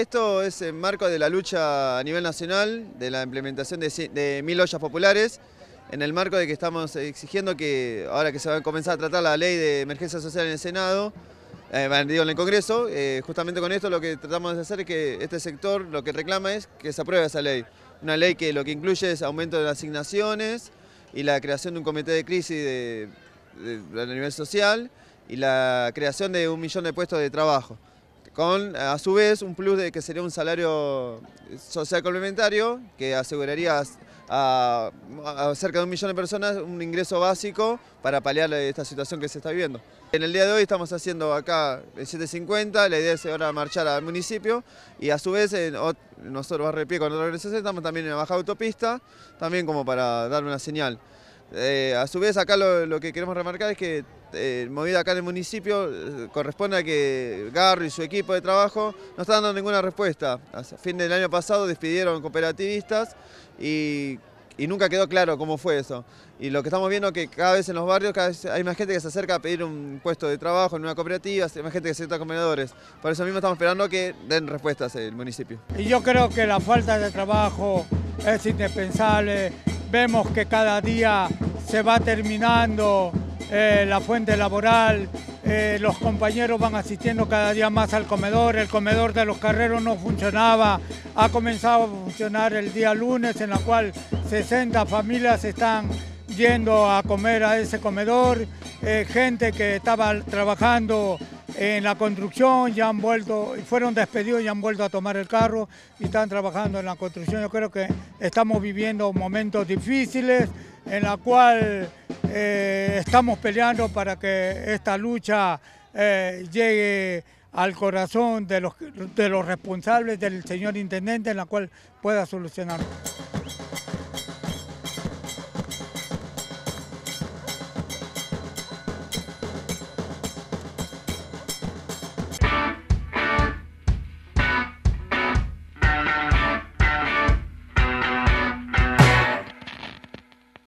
Esto es en marco de la lucha a nivel nacional, de la implementación de, mil ollas populares, en el marco de que estamos exigiendo que, ahora que se va a comenzar a tratar la ley de emergencia social en el Senado, eh, digo, en el Congreso, eh, justamente con esto lo que tratamos de hacer es que este sector lo que reclama es que se apruebe esa ley. Una ley que lo que incluye es aumento de las asignaciones y la creación de un comité de crisis a nivel social y la creación de un millón de puestos de trabajo con a su vez un plus de que sería un salario social complementario que aseguraría a, cerca de un millón de personas un ingreso básico para paliar esta situación que se está viviendo. En el día de hoy estamos haciendo acá el 750, la idea es ahora marchar al municipio y a su vez nosotros Barrio Pie con otra organización estamos también en la baja autopista, también como para dar una señal. Eh, a su vez acá lo, que queremos remarcar es que eh, movida acá en el municipio eh, corresponde a que Garro y su equipo de trabajo no están dando ninguna respuesta. A fin del año pasado despidieron cooperativistas y, nunca quedó claro cómo fue eso. Y lo que estamos viendo es que cada vez en los barrios hay más gente que se acerca a pedir un puesto de trabajo en una cooperativa, hay más gente que se acerca a comedores. Por eso mismo estamos esperando que den respuestas el municipio. Y yo creo que la falta de trabajo es indispensable Vemos que cada día se va terminando eh, la fuente laboral, eh, los compañeros van asistiendo cada día más al comedor, el comedor de los carreros no funcionaba, ha comenzado a funcionar el día lunes en la cual 60 familias están yendo a comer a ese comedor, eh, gente que estaba trabajando en la construcción, ya han vuelto, fueron despedidos y han vuelto a tomar el carro y están trabajando en la construcción. Yo creo que estamos viviendo momentos difíciles en la cual eh, estamos peleando para que esta lucha eh, llegue al corazón de los, de los responsables del señor intendente en la cual pueda solucionarlo.